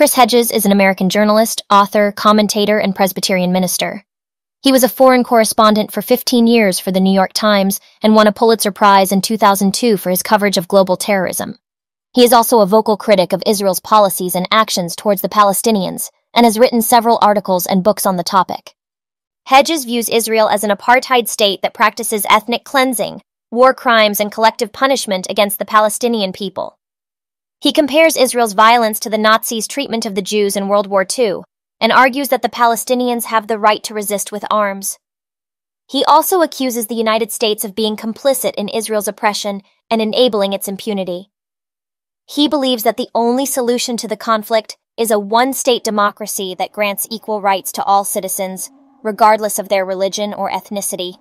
Chris Hedges is an American journalist, author, commentator, and Presbyterian minister. He was a foreign correspondent for 15 years for the New York Times and won a Pulitzer Prize in 2002 for his coverage of global terrorism. He is also a vocal critic of Israel's policies and actions towards the Palestinians and has written several articles and books on the topic. Hedges views Israel as an apartheid state that practices ethnic cleansing, war crimes, and collective punishment against the Palestinian people. He compares Israel's violence to the Nazis' treatment of the Jews in World War II and argues that the Palestinians have the right to resist with arms. He also accuses the United States of being complicit in Israel's oppression and enabling its impunity. He believes that the only solution to the conflict is a one state democracy that grants equal rights to all citizens, regardless of their religion or ethnicity.